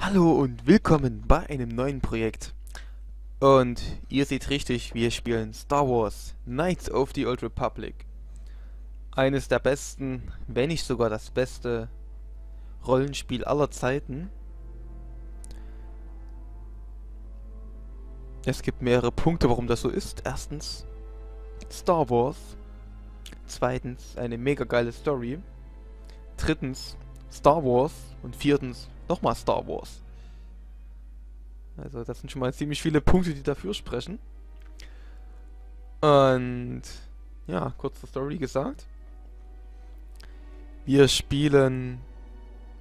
Hallo und willkommen bei einem neuen Projekt. Und ihr seht richtig, wir spielen Star Wars Knights of the Old Republic. Eines der besten, wenn nicht sogar das beste Rollenspiel aller Zeiten. Es gibt mehrere Punkte, warum das so ist. Erstens Star Wars. Zweitens eine mega geile Story. Drittens Star Wars. Und viertens nochmal Star Wars. Also das sind schon mal ziemlich viele Punkte, die dafür sprechen. Und ja, kurz zur Story gesagt. Wir spielen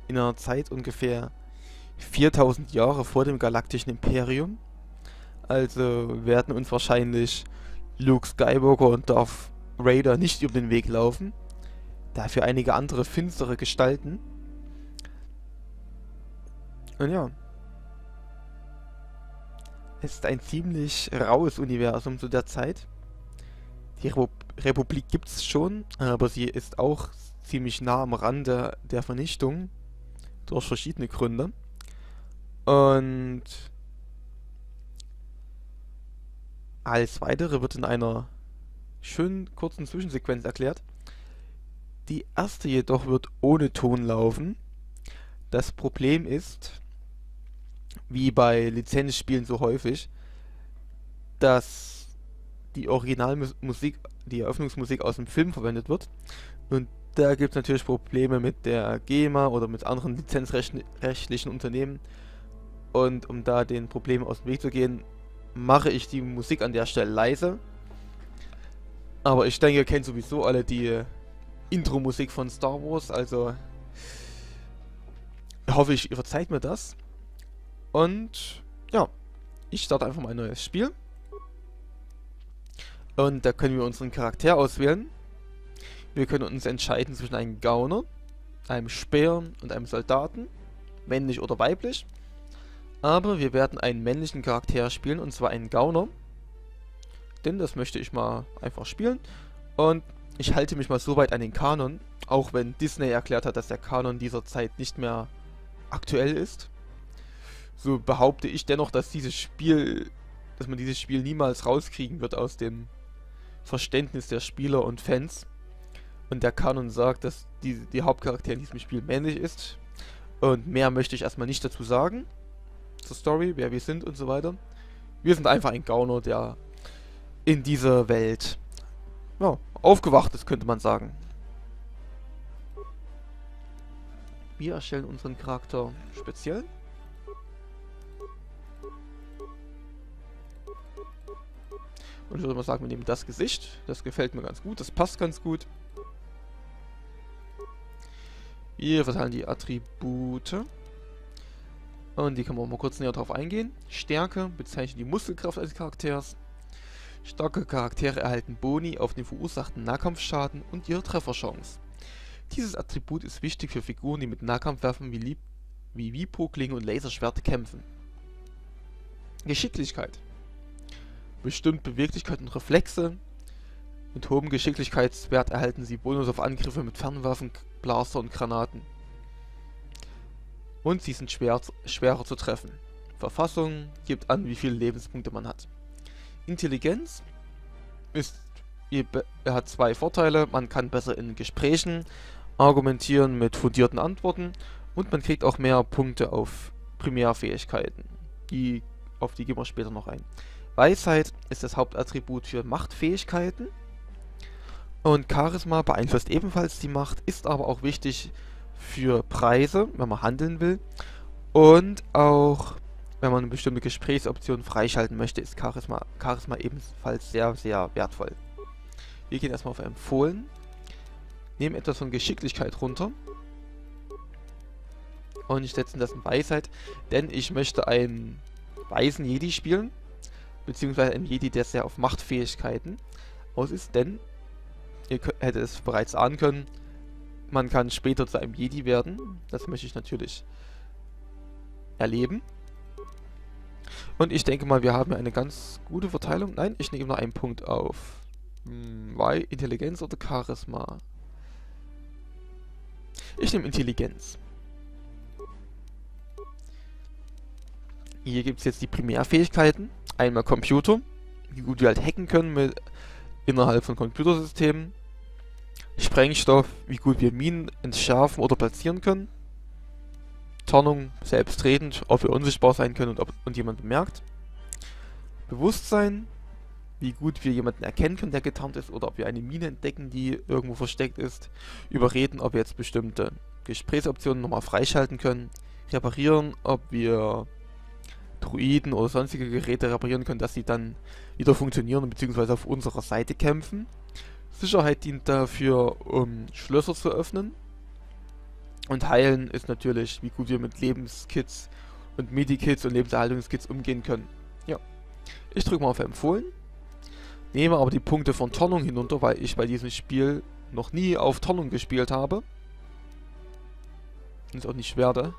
in einer Zeit ungefähr 4000 Jahre vor dem Galaktischen Imperium. Also werden uns wahrscheinlich Luke Skywalker und Darth Raider nicht über den Weg laufen. Dafür einige andere finstere Gestalten. Und ja. Es ist ein ziemlich raues Universum zu der Zeit. Die Repu Republik gibt es schon, aber sie ist auch ziemlich nah am Rande der Vernichtung. Durch verschiedene Gründe. Und als weitere wird in einer schönen kurzen Zwischensequenz erklärt. Die erste jedoch wird ohne Ton laufen. Das Problem ist, wie bei Lizenzspielen so häufig, dass die Originalmusik, die Eröffnungsmusik aus dem Film verwendet wird. Und da gibt es natürlich Probleme mit der GEMA oder mit anderen lizenzrechtlichen Unternehmen. Und um da den Problemen aus dem Weg zu gehen, mache ich die Musik an der Stelle leise. Aber ich denke, ihr kennt sowieso alle die Intro-Musik von Star Wars, also hoffe ich, ihr verzeiht mir das. Und ja, ich starte einfach mal ein neues Spiel. Und da können wir unseren Charakter auswählen. Wir können uns entscheiden zwischen einem Gauner, einem Speer und einem Soldaten, männlich oder weiblich. Aber wir werden einen männlichen Charakter spielen, und zwar einen Gauner. Denn das möchte ich mal einfach spielen. Und ich halte mich mal so weit an den Kanon, auch wenn Disney erklärt hat, dass der Kanon dieser Zeit nicht mehr aktuell ist so behaupte ich dennoch, dass dieses Spiel, dass man dieses Spiel niemals rauskriegen wird aus dem Verständnis der Spieler und Fans. Und der Kanon sagt, dass die, die Hauptcharakter in diesem Spiel männlich ist. Und mehr möchte ich erstmal nicht dazu sagen. Zur Story, wer wir sind und so weiter. Wir sind einfach ein Gauner, der in dieser Welt ja, aufgewacht ist, könnte man sagen. Wir erstellen unseren Charakter speziell. Und ich würde mal sagen, wir nehmen das Gesicht. Das gefällt mir ganz gut. Das passt ganz gut. Wir verteilen die Attribute. Und die können wir mal kurz näher drauf eingehen. Stärke bezeichnet die Muskelkraft eines Charakters. Starke Charaktere erhalten Boni auf den verursachten Nahkampfschaden und ihre Trefferchance. Dieses Attribut ist wichtig für Figuren, die mit Nahkampfwaffen wie, wie Vipo-Klingen und Laserschwerte kämpfen. Geschicklichkeit bestimmt Beweglichkeit und Reflexe. Mit hohem Geschicklichkeitswert erhalten sie Bonus auf Angriffe mit Fernwaffen, Blaster und Granaten. Und sie sind schwer, schwerer zu treffen. Verfassung gibt an, wie viele Lebenspunkte man hat. Intelligenz ist, er hat zwei Vorteile. Man kann besser in Gesprächen argumentieren mit fundierten Antworten und man kriegt auch mehr Punkte auf Primärfähigkeiten. Die, auf die gehen wir später noch ein. Weisheit ist das Hauptattribut für Machtfähigkeiten. Und Charisma beeinflusst ebenfalls die Macht, ist aber auch wichtig für Preise, wenn man handeln will. Und auch, wenn man eine bestimmte Gesprächsoption freischalten möchte, ist Charisma, Charisma ebenfalls sehr, sehr wertvoll. Wir gehen erstmal auf Empfohlen, nehmen etwas von Geschicklichkeit runter und ich setze das in Weisheit, denn ich möchte einen weisen Jedi spielen beziehungsweise ein Jedi, der sehr auf Machtfähigkeiten aus ist, denn ihr hättet es bereits ahnen können, man kann später zu einem Jedi werden. Das möchte ich natürlich erleben. Und ich denke mal, wir haben eine ganz gute Verteilung. Nein, ich nehme nur einen Punkt auf. Hm, Intelligenz oder Charisma? Ich nehme Intelligenz. hier gibt es jetzt die Primärfähigkeiten. Einmal Computer, wie gut wir halt hacken können mit innerhalb von Computersystemen. Sprengstoff, wie gut wir Minen entschärfen oder platzieren können. Tarnung, selbstredend, ob wir unsichtbar sein können und ob und jemand bemerkt. Bewusstsein, wie gut wir jemanden erkennen können, der getarnt ist, oder ob wir eine Mine entdecken, die irgendwo versteckt ist. Überreden, ob wir jetzt bestimmte Gesprächsoptionen nochmal freischalten können. Reparieren, ob wir Druiden oder sonstige Geräte reparieren können, dass sie dann wieder funktionieren bzw. auf unserer Seite kämpfen. Sicherheit dient dafür, um Schlösser zu öffnen. Und Heilen ist natürlich, wie gut wir mit Lebenskits und Medikits und Lebenserhaltungskits umgehen können. Ja. Ich drücke mal auf Empfohlen. Nehme aber die Punkte von Tarnung hinunter, weil ich bei diesem Spiel noch nie auf Tarnung gespielt habe. Und es auch nicht werde.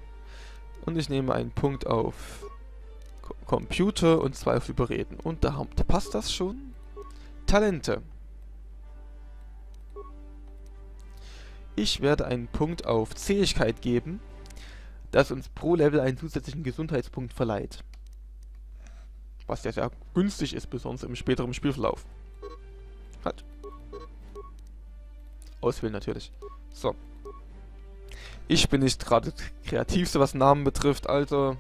Und ich nehme einen Punkt auf Computer und zwei auf Überreden. Und da passt das schon. Talente. Ich werde einen Punkt auf Zähigkeit geben, das uns pro Level einen zusätzlichen Gesundheitspunkt verleiht. Was ja sehr günstig ist, besonders im späteren Spielverlauf. Halt. Auswählen natürlich. So. Ich bin nicht gerade kreativste, was Namen betrifft, also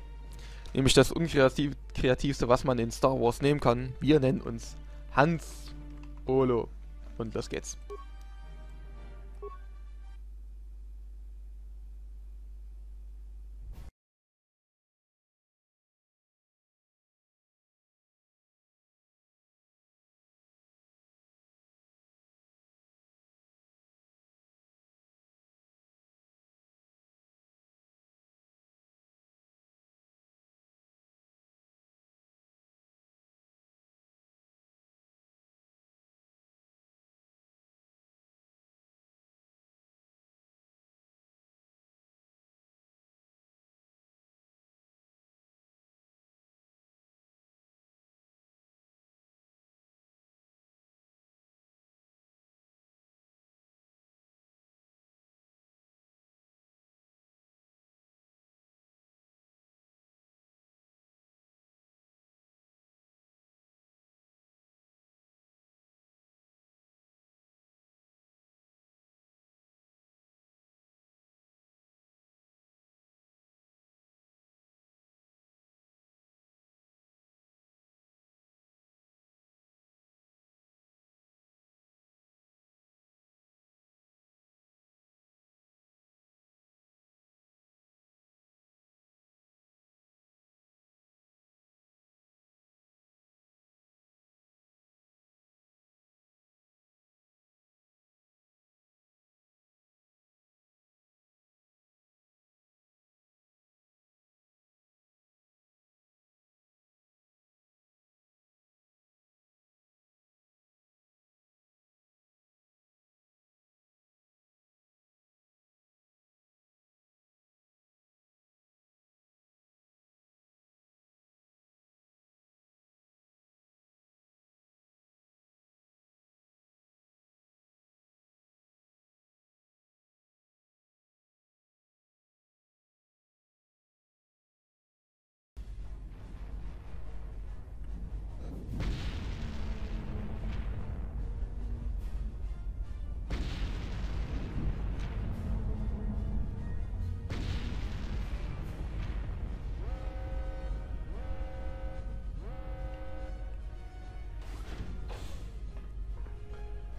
Nämlich das unkreativste, was man in Star Wars nehmen kann. Wir nennen uns Hans Olo. Und los geht's.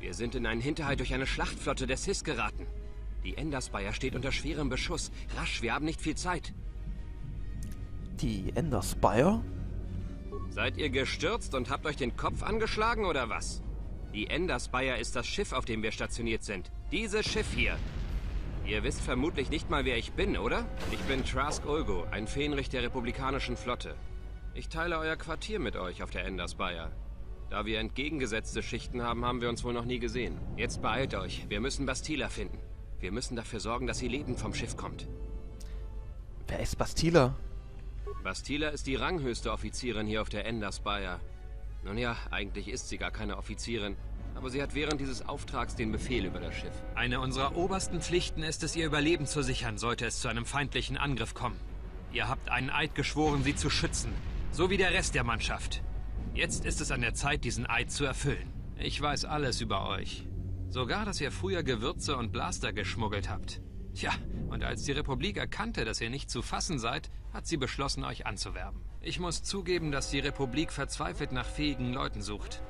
Wir sind in einen Hinterhalt durch eine Schlachtflotte der Sis geraten. Die Enderspire steht unter schwerem Beschuss. Rasch, wir haben nicht viel Zeit. Die Enderspire? Seid ihr gestürzt und habt euch den Kopf angeschlagen oder was? Die Enderspire ist das Schiff, auf dem wir stationiert sind. Dieses Schiff hier. Ihr wisst vermutlich nicht mal, wer ich bin, oder? Ich bin Trask Ulgo, ein Fähnrich der republikanischen Flotte. Ich teile euer Quartier mit euch auf der Enderspire. Da wir entgegengesetzte Schichten haben, haben wir uns wohl noch nie gesehen. Jetzt beeilt euch. Wir müssen Bastila finden. Wir müssen dafür sorgen, dass sie lebend vom Schiff kommt. Wer ist Bastila? Bastila ist die ranghöchste Offizierin hier auf der Enderspire. Nun ja, eigentlich ist sie gar keine Offizierin, aber sie hat während dieses Auftrags den Befehl über das Schiff. Eine unserer obersten Pflichten ist es, ihr Überleben zu sichern, sollte es zu einem feindlichen Angriff kommen. Ihr habt einen Eid geschworen, sie zu schützen. So wie der Rest der Mannschaft. Jetzt ist es an der Zeit, diesen Eid zu erfüllen. Ich weiß alles über euch. Sogar, dass ihr früher Gewürze und Blaster geschmuggelt habt. Tja, und als die Republik erkannte, dass ihr nicht zu fassen seid, hat sie beschlossen, euch anzuwerben. Ich muss zugeben, dass die Republik verzweifelt nach fähigen Leuten sucht.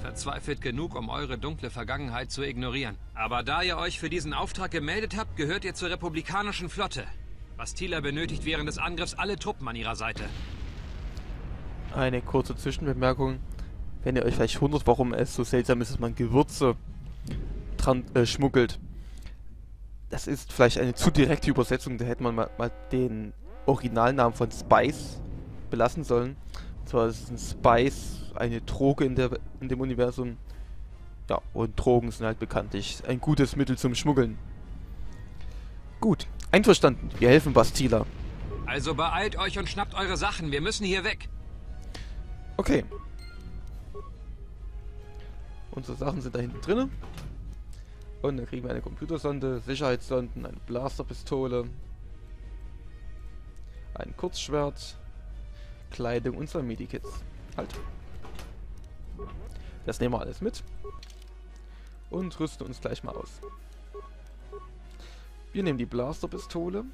Verzweifelt genug, um eure dunkle Vergangenheit zu ignorieren. Aber da ihr euch für diesen Auftrag gemeldet habt, gehört ihr zur republikanischen Flotte. Bastila benötigt während des Angriffs alle Truppen an ihrer Seite. Eine kurze Zwischenbemerkung. Wenn ihr euch vielleicht wundert, warum es so seltsam ist, dass man Gewürze dran, äh, schmuggelt. Das ist vielleicht eine zu direkte Übersetzung, da hätte man mal, mal den Originalnamen von Spice belassen sollen. Und zwar ist ein Spice eine Droge in, der, in dem Universum. Ja, und Drogen sind halt bekanntlich ein gutes Mittel zum Schmuggeln. Gut, einverstanden. Wir helfen Bastila. Also beeilt euch und schnappt eure Sachen. Wir müssen hier weg. Okay. Unsere Sachen sind da hinten drin. Und dann kriegen wir eine Computersonde, Sicherheitssonden, eine Blasterpistole, ein Kurzschwert, Kleidung und zwei Medikits. Halt. Das nehmen wir alles mit. Und rüsten uns gleich mal aus. Wir nehmen die Blasterpistole.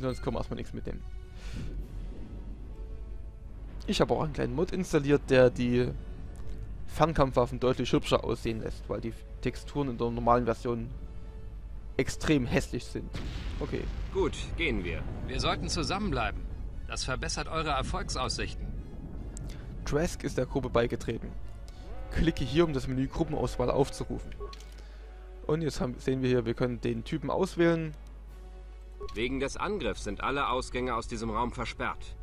Sonst können wir erstmal nichts mitnehmen. Ich habe auch einen kleinen Mod installiert, der die Fernkampfwaffen deutlich hübscher aussehen lässt, weil die Texturen in der normalen Version extrem hässlich sind. Okay. Gut, gehen wir. Wir sollten zusammenbleiben. Das verbessert eure Erfolgsaussichten. Trask ist der Gruppe beigetreten. Klicke hier, um das Menü Gruppenauswahl aufzurufen. Und jetzt haben, sehen wir hier, wir können den Typen auswählen. Wegen des Angriffs sind alle Ausgänge aus diesem Raum versperrt.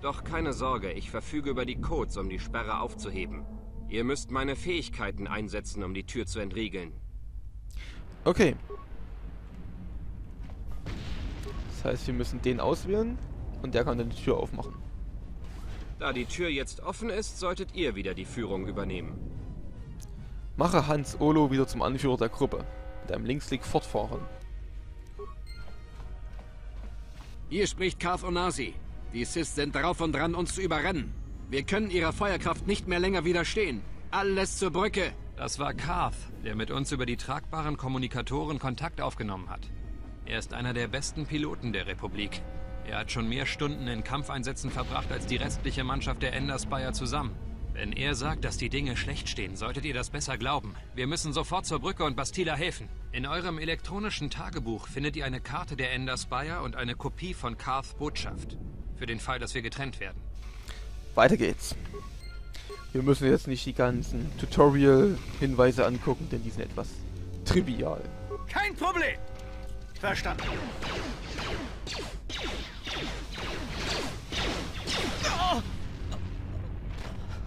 Doch keine Sorge, ich verfüge über die Codes, um die Sperre aufzuheben. Ihr müsst meine Fähigkeiten einsetzen, um die Tür zu entriegeln. Okay. Das heißt, wir müssen den auswählen und der kann dann die Tür aufmachen. Da die Tür jetzt offen ist, solltet ihr wieder die Führung übernehmen. Mache Hans Olo wieder zum Anführer der Gruppe. Mit einem Linksklick fortfahren. Hier spricht Karth Onasi. Die Sith sind darauf und dran, uns zu überrennen. Wir können ihrer Feuerkraft nicht mehr länger widerstehen. Alles zur Brücke. Das war Karth, der mit uns über die tragbaren Kommunikatoren Kontakt aufgenommen hat. Er ist einer der besten Piloten der Republik. Er hat schon mehr Stunden in Kampfeinsätzen verbracht als die restliche Mannschaft der Enderspire zusammen. Wenn er sagt, dass die Dinge schlecht stehen, solltet ihr das besser glauben. Wir müssen sofort zur Brücke und Bastila helfen. In eurem elektronischen Tagebuch findet ihr eine Karte der Enderspire und eine Kopie von Karths Botschaft. Für den Fall, dass wir getrennt werden. Weiter geht's. Wir müssen jetzt nicht die ganzen Tutorial-Hinweise angucken, denn die sind etwas trivial. Kein Problem. Verstanden.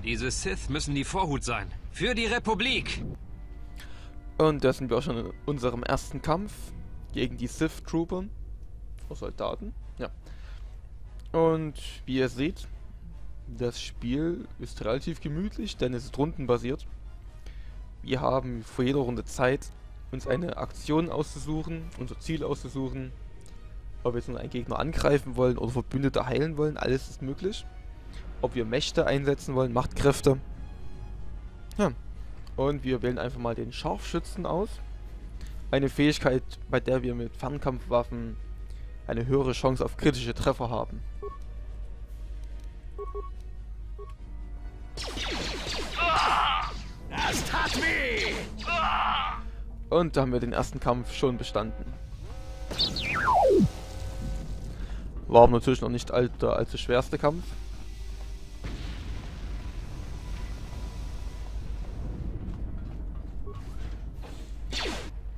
Diese Sith müssen die Vorhut sein. Für die Republik! Und da sind wir auch schon in unserem ersten Kampf gegen die Sith Trooper. Oder Soldaten, ja. Und wie ihr seht, das Spiel ist relativ gemütlich, denn es ist rundenbasiert. Wir haben vor jeder Runde Zeit, uns eine Aktion auszusuchen, unser Ziel auszusuchen. Ob wir jetzt nur einen Gegner angreifen wollen oder Verbündete heilen wollen, alles ist möglich ob wir Mächte einsetzen wollen, Machtkräfte. Ja. Und wir wählen einfach mal den Scharfschützen aus. Eine Fähigkeit, bei der wir mit Fernkampfwaffen eine höhere Chance auf kritische Treffer haben. Das tat weh! Und da haben wir den ersten Kampf schon bestanden. War natürlich noch nicht der allzu schwerste Kampf.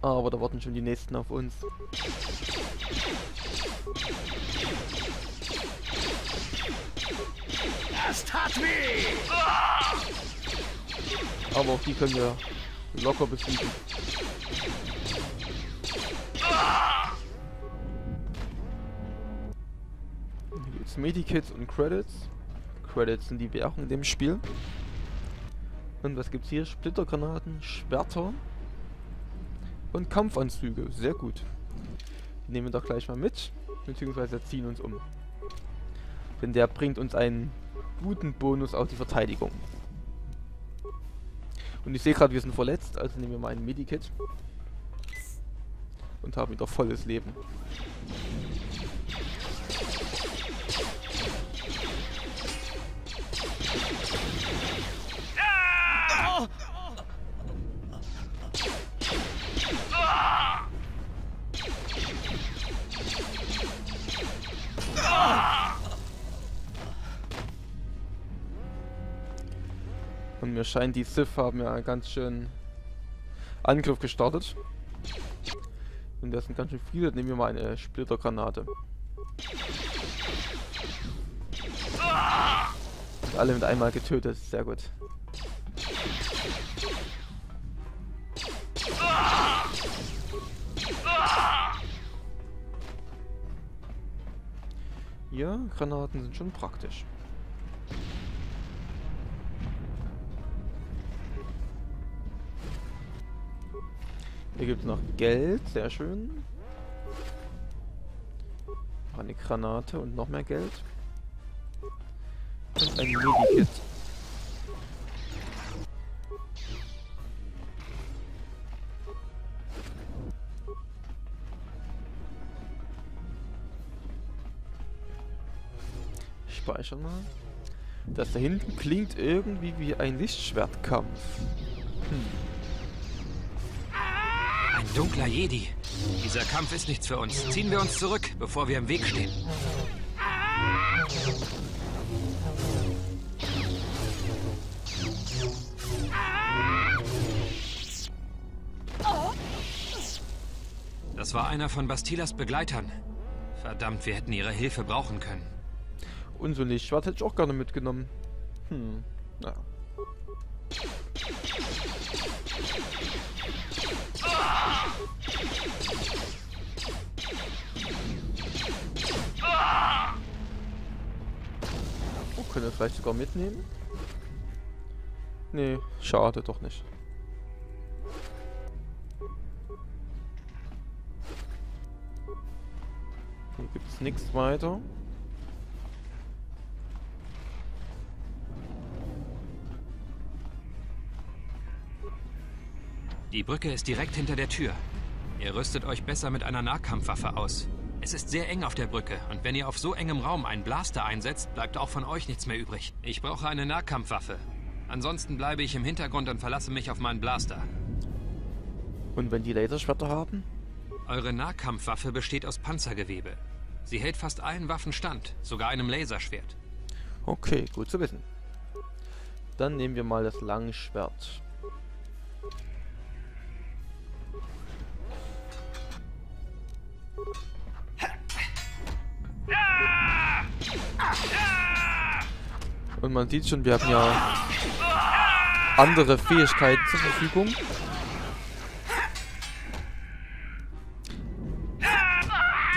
Aber da warten schon die nächsten auf uns. Das tat weh! Aber auch die können wir locker besiegen. Hier gibt's Medikits und Credits. Credits sind die Währung in dem Spiel. Und was gibt's hier? Splittergranaten, Schwerter. Und Kampfanzüge, sehr gut. Die nehmen wir doch gleich mal mit. beziehungsweise ziehen uns um. Denn der bringt uns einen guten Bonus auf die Verteidigung. Und ich sehe gerade, wir sind verletzt, also nehmen wir mal ein Medikit. Und haben wieder volles Leben. Und mir scheint, die Sith haben ja ganz schön Angriff gestartet. Und das sind ganz schön viele. Nehmen wir mal eine Splittergranate. Und alle mit einmal getötet. Sehr gut. Ja, Granaten sind schon praktisch. Hier gibt es noch Geld, sehr schön. Eine Granate und noch mehr Geld. Und ein Medikit. Speichern mal. Das da hinten klingt irgendwie wie ein Lichtschwertkampf. Hm. Dunkler Jedi. Dieser Kampf ist nichts für uns. Ziehen wir uns zurück, bevor wir im Weg stehen. Das war einer von Bastilas Begleitern. Verdammt, wir hätten ihre Hilfe brauchen können. Und so nicht. Schwarz hätte ich auch gerne mitgenommen. Hm, naja. Oh, können wir vielleicht sogar mitnehmen? Nee, schade doch nicht. Hier gibt es nichts weiter. Die Brücke ist direkt hinter der Tür. Ihr rüstet euch besser mit einer Nahkampfwaffe aus. Es ist sehr eng auf der Brücke und wenn ihr auf so engem Raum einen Blaster einsetzt, bleibt auch von euch nichts mehr übrig. Ich brauche eine Nahkampfwaffe. Ansonsten bleibe ich im Hintergrund und verlasse mich auf meinen Blaster. Und wenn die Laserschwerter haben? Eure Nahkampfwaffe besteht aus Panzergewebe. Sie hält fast allen Waffen stand, sogar einem Laserschwert. Okay, gut zu wissen. Dann nehmen wir mal das Langschwert. Und man sieht schon, wir haben ja andere Fähigkeiten zur Verfügung.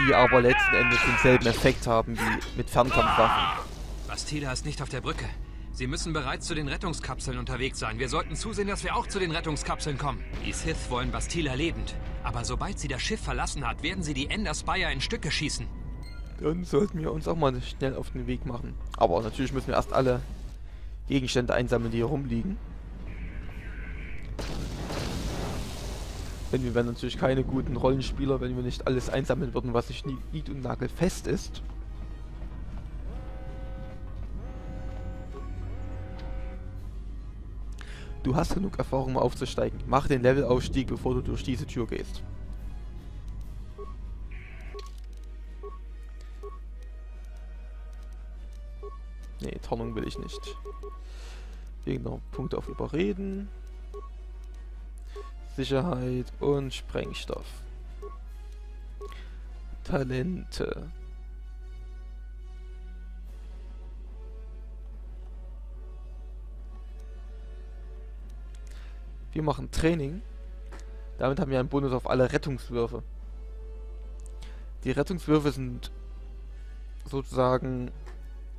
Die aber letzten Endes denselben Effekt haben wie mit Fernkampfwaffen. Bastila ist nicht auf der Brücke. Sie müssen bereits zu den Rettungskapseln unterwegs sein. Wir sollten zusehen, dass wir auch zu den Rettungskapseln kommen. Die Sith wollen Bastila lebend. Aber sobald sie das Schiff verlassen hat, werden sie die Ender Spire in Stücke schießen. Dann sollten wir uns auch mal schnell auf den Weg machen. Aber natürlich müssen wir erst alle Gegenstände einsammeln, die hier rumliegen. Denn wir wären natürlich keine guten Rollenspieler, wenn wir nicht alles einsammeln würden, was nicht nied- und nagelfest ist. Du hast genug Erfahrung, um aufzusteigen. Mach den Levelaufstieg, bevor du durch diese Tür gehst. Nee, Tarnung will ich nicht. Wegen der Punkte auf Überreden. Sicherheit und Sprengstoff. Talente. Wir machen Training. Damit haben wir einen Bonus auf alle Rettungswürfe. Die Rettungswürfe sind sozusagen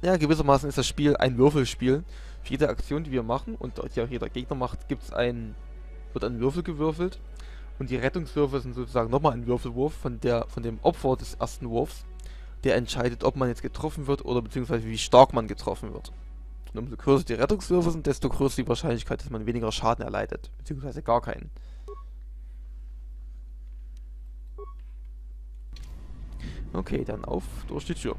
ja, gewissermaßen ist das Spiel ein Würfelspiel. Für jede Aktion, die wir machen und die auch jeder Gegner macht, gibt's ein, wird ein Würfel gewürfelt. Und die Rettungswürfe sind sozusagen nochmal ein Würfelwurf von, der, von dem Opfer des ersten Wurfs. der entscheidet, ob man jetzt getroffen wird oder beziehungsweise wie stark man getroffen wird. Und umso größer die Rettungswürfe sind, desto größer die Wahrscheinlichkeit, dass man weniger Schaden erleidet, beziehungsweise gar keinen. Okay, dann auf durch die Tür.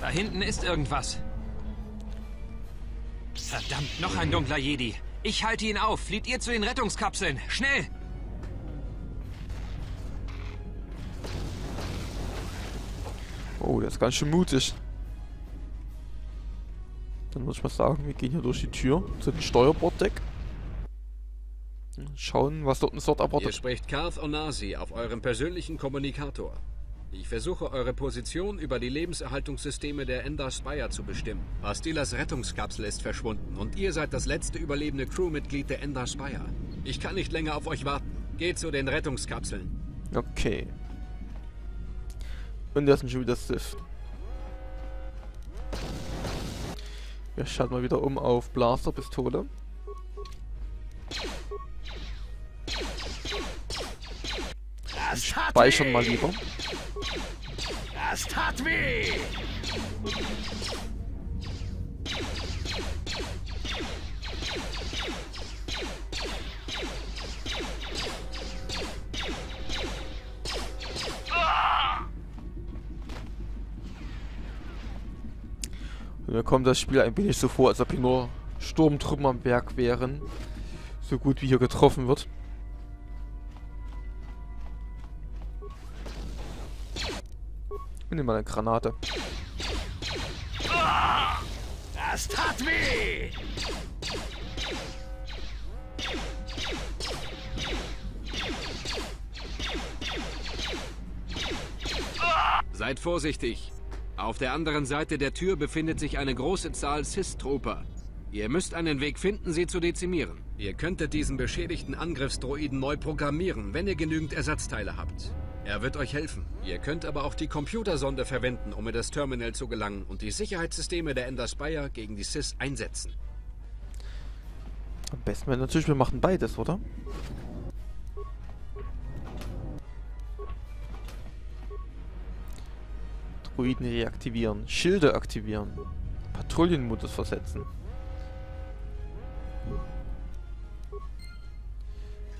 Da hinten ist irgendwas. Verdammt, noch ein dunkler Jedi. Ich halte ihn auf. Flieht ihr zu den Rettungskapseln. Schnell! Oh, der ist ganz schön mutig. Dann würde ich mal sagen, wir gehen hier durch die Tür zu dem Steuerborddeck. Schauen, was dort dort Hier erwartet. spricht Karth Onasi auf eurem persönlichen Kommunikator. Ich versuche eure Position über die Lebenserhaltungssysteme der Endar Spire zu bestimmen. Bastilas Rettungskapsel ist verschwunden und ihr seid das letzte überlebende Crewmitglied der Endar Spire. Ich kann nicht länger auf euch warten. Geht zu den Rettungskapseln. Okay. Und das sind schon wieder Sith. Wir schalten mal wieder um auf Blasterpistole. Das Speichern mal lieber. Das tat weh. Mir kommt das Spiel ein wenig so vor, als ob hier nur Sturmtruppen am Werk wären. So gut wie hier getroffen wird. Ich nehme mal eine Granate. Das tat weh. Seid vorsichtig. Auf der anderen Seite der Tür befindet sich eine große Zahl Sis-Trooper. Ihr müsst einen Weg finden, sie zu dezimieren. Ihr könntet diesen beschädigten Angriffsdroiden neu programmieren, wenn ihr genügend Ersatzteile habt. Er wird euch helfen. Ihr könnt aber auch die Computersonde verwenden, um in das Terminal zu gelangen und die Sicherheitssysteme der Ender Spire gegen die Sis einsetzen. Am besten wäre natürlich, wir machen beides, oder? Druiden reaktivieren, Schilde aktivieren, Patrouillenmodus versetzen.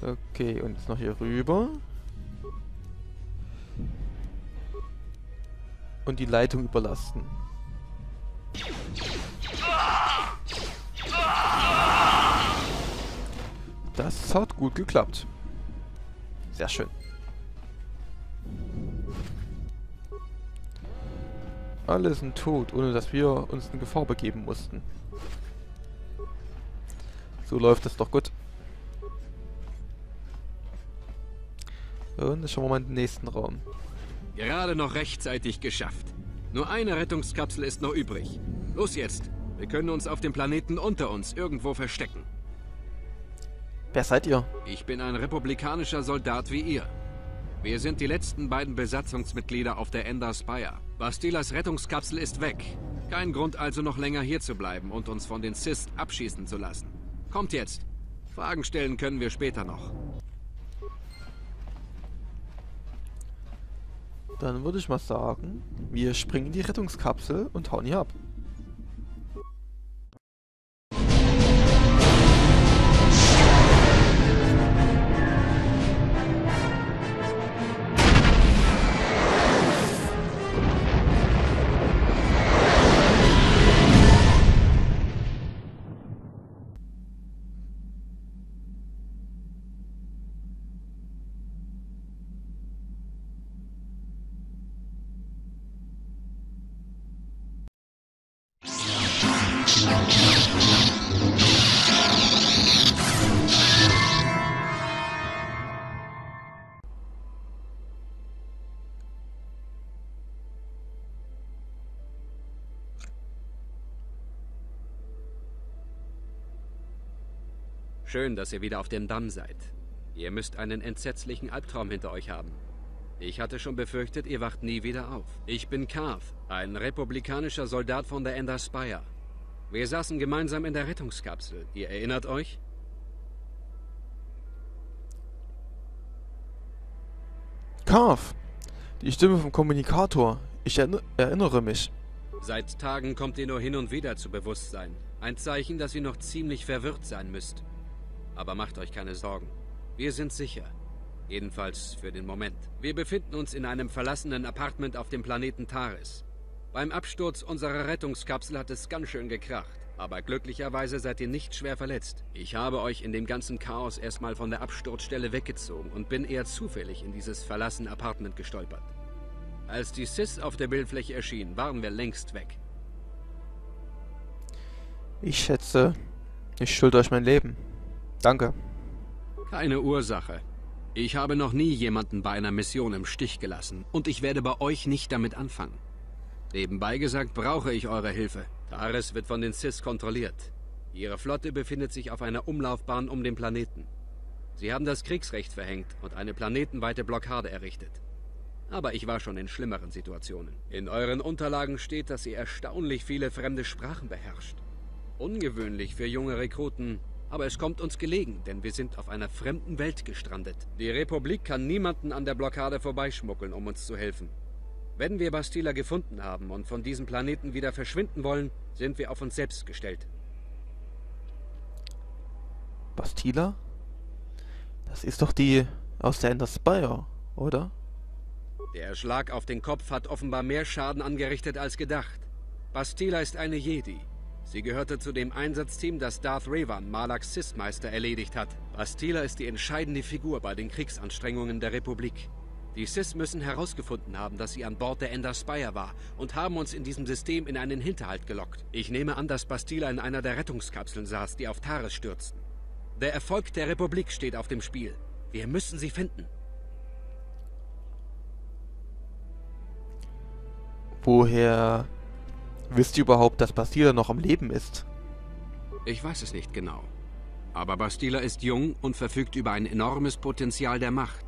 Okay, und jetzt noch hier rüber. Und die Leitung überlasten. Das hat gut geklappt. Sehr schön. Alle sind tot, ohne dass wir uns in Gefahr begeben mussten. So läuft es doch gut. Und jetzt schauen wir mal in den nächsten Raum. Gerade noch rechtzeitig geschafft. Nur eine Rettungskapsel ist noch übrig. Los jetzt. Wir können uns auf dem Planeten unter uns irgendwo verstecken. Wer seid ihr? Ich bin ein republikanischer Soldat wie ihr. Wir sind die letzten beiden Besatzungsmitglieder auf der Ender Spire. Bastilas Rettungskapsel ist weg. Kein Grund also noch länger hier zu bleiben und uns von den Sis abschießen zu lassen. Kommt jetzt. Fragen stellen können wir später noch. Dann würde ich mal sagen, wir springen in die Rettungskapsel und hauen hier ab. Schön, dass ihr wieder auf dem Damm seid. Ihr müsst einen entsetzlichen Albtraum hinter euch haben. Ich hatte schon befürchtet, ihr wacht nie wieder auf. Ich bin Carth, ein republikanischer Soldat von der Ender Spire. Wir saßen gemeinsam in der Rettungskapsel. Ihr erinnert euch? Carth! Die Stimme vom Kommunikator. Ich erinnere mich. Seit Tagen kommt ihr nur hin und wieder zu Bewusstsein. Ein Zeichen, dass ihr noch ziemlich verwirrt sein müsst. Aber macht euch keine Sorgen. Wir sind sicher. Jedenfalls für den Moment. Wir befinden uns in einem verlassenen Apartment auf dem Planeten Taris. Beim Absturz unserer Rettungskapsel hat es ganz schön gekracht. Aber glücklicherweise seid ihr nicht schwer verletzt. Ich habe euch in dem ganzen Chaos erstmal von der Absturzstelle weggezogen und bin eher zufällig in dieses verlassene Apartment gestolpert. Als die SIS auf der Bildfläche erschien, waren wir längst weg. Ich schätze, ich schulde euch mein Leben. Danke. Keine Ursache. Ich habe noch nie jemanden bei einer Mission im Stich gelassen und ich werde bei euch nicht damit anfangen. Nebenbei gesagt brauche ich eure Hilfe. Taris wird von den Sis kontrolliert. Ihre Flotte befindet sich auf einer Umlaufbahn um den Planeten. Sie haben das Kriegsrecht verhängt und eine planetenweite Blockade errichtet. Aber ich war schon in schlimmeren Situationen. In euren Unterlagen steht, dass ihr erstaunlich viele fremde Sprachen beherrscht. Ungewöhnlich für junge Rekruten, aber es kommt uns gelegen, denn wir sind auf einer fremden Welt gestrandet. Die Republik kann niemanden an der Blockade vorbeischmuggeln, um uns zu helfen. Wenn wir Bastila gefunden haben und von diesem Planeten wieder verschwinden wollen, sind wir auf uns selbst gestellt. Bastila? Das ist doch die aus der Ender Spire, oder? Der Schlag auf den Kopf hat offenbar mehr Schaden angerichtet als gedacht. Bastila ist eine Jedi. Sie gehörte zu dem Einsatzteam, das Darth Revan, Malaks Sith-Meister, erledigt hat. Bastila ist die entscheidende Figur bei den Kriegsanstrengungen der Republik. Die Sis müssen herausgefunden haben, dass sie an Bord der Ender Spire war und haben uns in diesem System in einen Hinterhalt gelockt. Ich nehme an, dass Bastila in einer der Rettungskapseln saß, die auf Taris stürzten. Der Erfolg der Republik steht auf dem Spiel. Wir müssen sie finden. Woher wisst ihr überhaupt, dass Bastila noch am Leben ist? Ich weiß es nicht genau. Aber Bastila ist jung und verfügt über ein enormes Potenzial der Macht.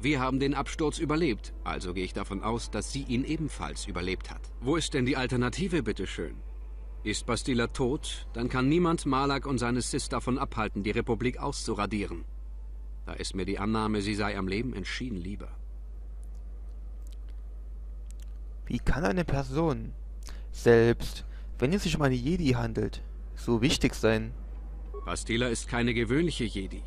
Wir haben den Absturz überlebt, also gehe ich davon aus, dass sie ihn ebenfalls überlebt hat. Wo ist denn die Alternative, bitteschön? Ist Bastila tot, dann kann niemand Malak und seine Sis davon abhalten, die Republik auszuradieren. Da ist mir die Annahme, sie sei am Leben entschieden lieber. Wie kann eine Person, selbst wenn es sich um eine Jedi handelt, so wichtig sein? Bastila ist keine gewöhnliche Jedi.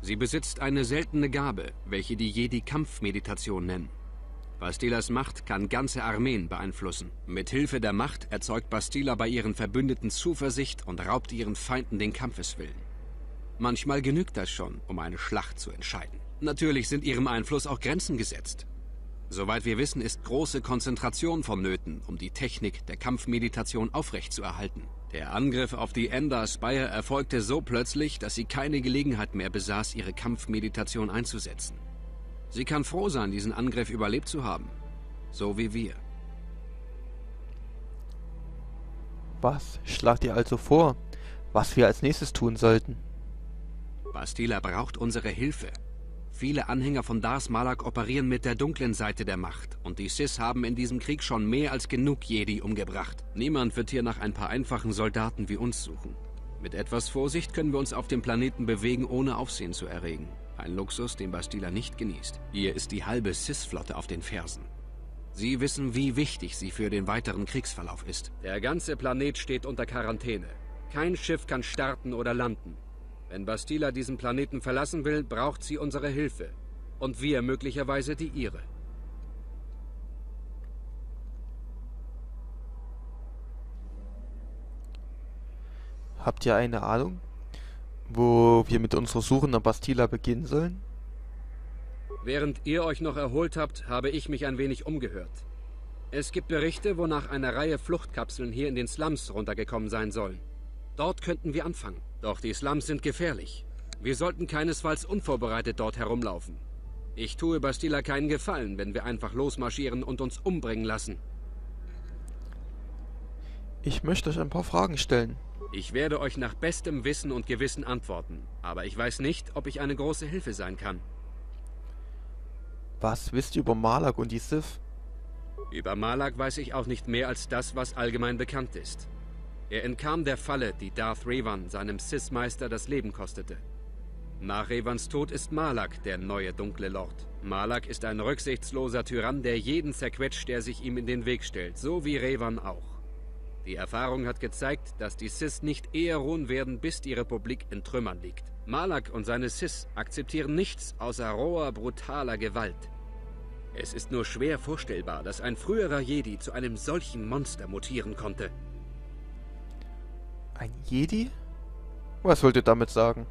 Sie besitzt eine seltene Gabe, welche die Jedi-Kampfmeditation nennen. Bastilas Macht kann ganze Armeen beeinflussen. Mit Hilfe der Macht erzeugt Bastila bei ihren Verbündeten Zuversicht und raubt ihren Feinden den Kampfeswillen. Manchmal genügt das schon, um eine Schlacht zu entscheiden. Natürlich sind ihrem Einfluss auch Grenzen gesetzt. Soweit wir wissen, ist große Konzentration vonnöten, um die Technik der Kampfmeditation aufrechtzuerhalten. Der Angriff auf die Ender Spire erfolgte so plötzlich, dass sie keine Gelegenheit mehr besaß, ihre Kampfmeditation einzusetzen. Sie kann froh sein, diesen Angriff überlebt zu haben. So wie wir. Was schlagt ihr also vor, was wir als nächstes tun sollten? Bastila braucht unsere Hilfe. Viele Anhänger von Dars Malak operieren mit der dunklen Seite der Macht und die Sis haben in diesem Krieg schon mehr als genug Jedi umgebracht. Niemand wird hier nach ein paar einfachen Soldaten wie uns suchen. Mit etwas Vorsicht können wir uns auf dem Planeten bewegen, ohne Aufsehen zu erregen. Ein Luxus, den Bastila nicht genießt. Hier ist die halbe Sis-Flotte auf den Fersen. Sie wissen, wie wichtig sie für den weiteren Kriegsverlauf ist. Der ganze Planet steht unter Quarantäne. Kein Schiff kann starten oder landen. Wenn Bastila diesen Planeten verlassen will, braucht sie unsere Hilfe. Und wir möglicherweise die ihre. Habt ihr eine Ahnung, wo wir mit unserer Suche nach Bastila beginnen sollen? Während ihr euch noch erholt habt, habe ich mich ein wenig umgehört. Es gibt Berichte, wonach eine Reihe Fluchtkapseln hier in den Slums runtergekommen sein sollen. Dort könnten wir anfangen. Doch die Slums sind gefährlich. Wir sollten keinesfalls unvorbereitet dort herumlaufen. Ich tue Bastila keinen Gefallen, wenn wir einfach losmarschieren und uns umbringen lassen. Ich möchte euch ein paar Fragen stellen. Ich werde euch nach bestem Wissen und Gewissen antworten, aber ich weiß nicht, ob ich eine große Hilfe sein kann. Was wisst ihr über Malak und die Sith? Über Malak weiß ich auch nicht mehr als das, was allgemein bekannt ist. Er entkam der Falle, die Darth Revan seinem Sith-Meister das Leben kostete. Nach Revans Tod ist Malak der neue dunkle Lord. Malak ist ein rücksichtsloser Tyrann, der jeden zerquetscht, der sich ihm in den Weg stellt, so wie Revan auch. Die Erfahrung hat gezeigt, dass die Sis nicht eher ruhen werden, bis die Republik in Trümmern liegt. Malak und seine Sis akzeptieren nichts außer roher, brutaler Gewalt. Es ist nur schwer vorstellbar, dass ein früherer Jedi zu einem solchen Monster mutieren konnte. Ein Jedi? Was wollt ihr damit sagen?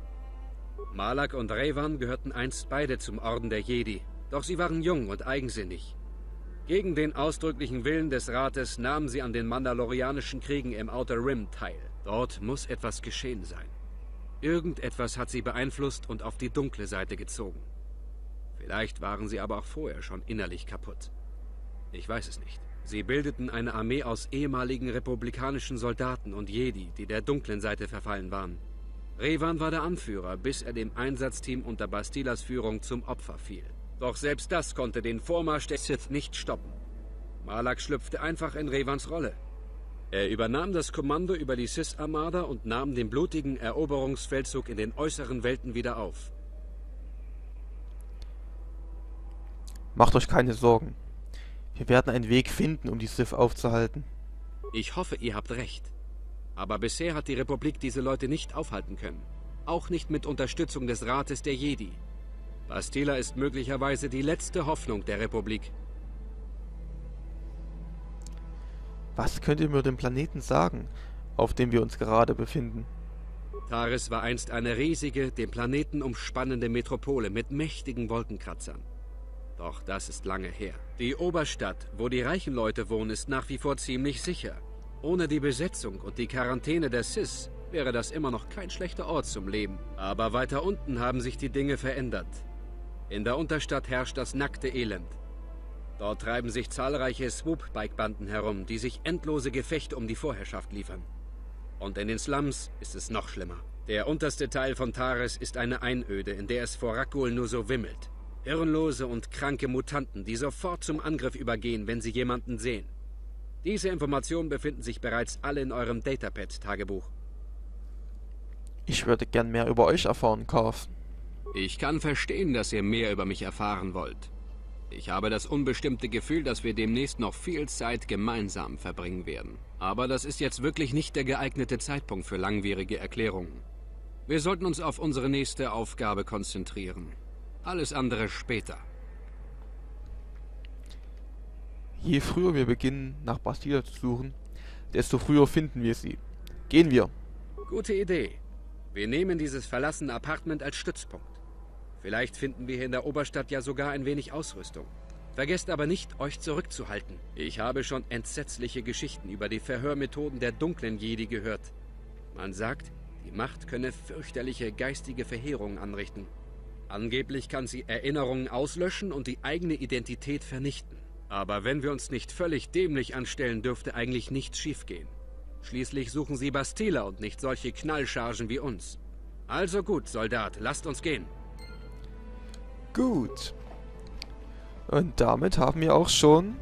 Malak und Revan gehörten einst beide zum Orden der Jedi, doch sie waren jung und eigensinnig. Gegen den ausdrücklichen Willen des Rates nahmen sie an den Mandalorianischen Kriegen im Outer Rim teil. Dort muss etwas geschehen sein. Irgendetwas hat sie beeinflusst und auf die dunkle Seite gezogen. Vielleicht waren sie aber auch vorher schon innerlich kaputt. Ich weiß es nicht. Sie bildeten eine Armee aus ehemaligen republikanischen Soldaten und Jedi, die der dunklen Seite verfallen waren. Revan war der Anführer, bis er dem Einsatzteam unter Bastilas Führung zum Opfer fiel. Doch selbst das konnte den Vormarsch der Sith nicht stoppen. Malak schlüpfte einfach in Revans Rolle. Er übernahm das Kommando über die Sith-Armada und nahm den blutigen Eroberungsfeldzug in den äußeren Welten wieder auf. Macht euch keine Sorgen. Wir werden einen Weg finden, um die Sith aufzuhalten. Ich hoffe, ihr habt recht. Aber bisher hat die Republik diese Leute nicht aufhalten können. Auch nicht mit Unterstützung des Rates der Jedi. Bastila ist möglicherweise die letzte Hoffnung der Republik. Was könnt ihr mir dem Planeten sagen, auf dem wir uns gerade befinden? Taris war einst eine riesige, den Planeten umspannende Metropole mit mächtigen Wolkenkratzern. Doch das ist lange her. Die Oberstadt, wo die reichen Leute wohnen, ist nach wie vor ziemlich sicher. Ohne die Besetzung und die Quarantäne der Sis wäre das immer noch kein schlechter Ort zum Leben. Aber weiter unten haben sich die Dinge verändert. In der Unterstadt herrscht das nackte Elend. Dort treiben sich zahlreiche Swoop-Bike-Banden herum, die sich endlose Gefechte um die Vorherrschaft liefern. Und in den Slums ist es noch schlimmer. Der unterste Teil von Taris ist eine Einöde, in der es vor Rakul nur so wimmelt. Hirnlose und kranke Mutanten, die sofort zum Angriff übergehen, wenn sie jemanden sehen. Diese Informationen befinden sich bereits alle in eurem Datapad-Tagebuch. Ich würde gern mehr über euch erfahren, Carf. Ich kann verstehen, dass ihr mehr über mich erfahren wollt. Ich habe das unbestimmte Gefühl, dass wir demnächst noch viel Zeit gemeinsam verbringen werden. Aber das ist jetzt wirklich nicht der geeignete Zeitpunkt für langwierige Erklärungen. Wir sollten uns auf unsere nächste Aufgabe konzentrieren. Alles andere später. Je früher wir beginnen, nach Bastila zu suchen, desto früher finden wir sie. Gehen wir. Gute Idee. Wir nehmen dieses verlassene Apartment als Stützpunkt. Vielleicht finden wir hier in der Oberstadt ja sogar ein wenig Ausrüstung. Vergesst aber nicht, euch zurückzuhalten. Ich habe schon entsetzliche Geschichten über die Verhörmethoden der dunklen Jedi gehört. Man sagt, die Macht könne fürchterliche geistige Verheerungen anrichten. Angeblich kann sie Erinnerungen auslöschen und die eigene Identität vernichten. Aber wenn wir uns nicht völlig dämlich anstellen, dürfte eigentlich nichts schiefgehen. Schließlich suchen sie Bastila und nicht solche Knallchargen wie uns. Also gut, Soldat, lasst uns gehen. Gut. Und damit haben wir auch schon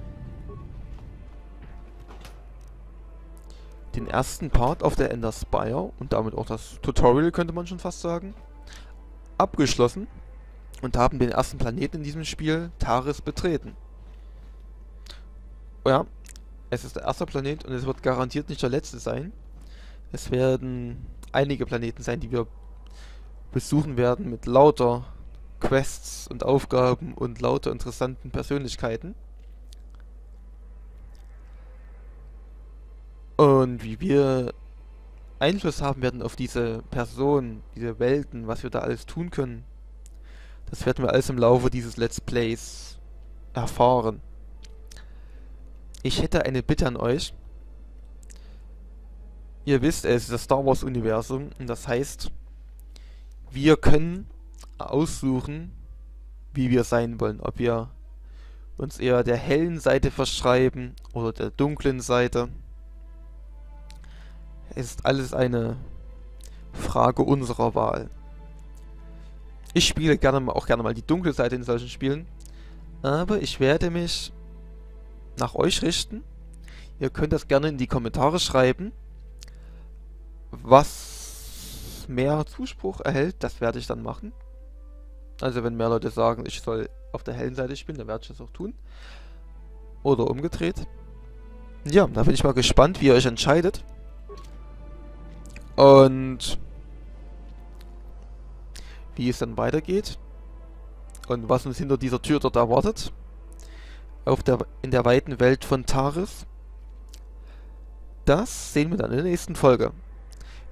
den ersten Part auf der Ender Spire und damit auch das Tutorial, könnte man schon fast sagen, abgeschlossen und haben den ersten Planeten in diesem Spiel, Taris, betreten. Oh ja, es ist der erste Planet und es wird garantiert nicht der letzte sein. Es werden einige Planeten sein, die wir besuchen werden mit lauter Quests und Aufgaben und lauter interessanten Persönlichkeiten. Und wie wir Einfluss haben werden auf diese Personen, diese Welten, was wir da alles tun können, das werden wir alles im Laufe dieses Let's Plays erfahren. Ich hätte eine Bitte an euch. Ihr wisst, es ist das Star Wars Universum und das heißt, wir können aussuchen, wie wir sein wollen. Ob wir uns eher der hellen Seite verschreiben oder der dunklen Seite. Es ist alles eine Frage unserer Wahl. Ich spiele gerne auch gerne mal die dunkle Seite in solchen Spielen. Aber ich werde mich nach euch richten. Ihr könnt das gerne in die Kommentare schreiben, was mehr Zuspruch erhält, das werde ich dann machen. Also wenn mehr Leute sagen, ich soll auf der hellen Seite spielen, dann werde ich das auch tun. Oder umgedreht. Ja, da bin ich mal gespannt, wie ihr euch entscheidet. Und wie es dann weitergeht. Und was uns hinter dieser Tür dort erwartet. Auf der, in der weiten Welt von Taris. Das sehen wir dann in der nächsten Folge.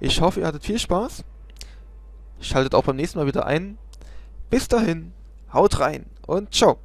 Ich hoffe, ihr hattet viel Spaß. Schaltet auch beim nächsten Mal wieder ein. Bis dahin, haut rein und ciao.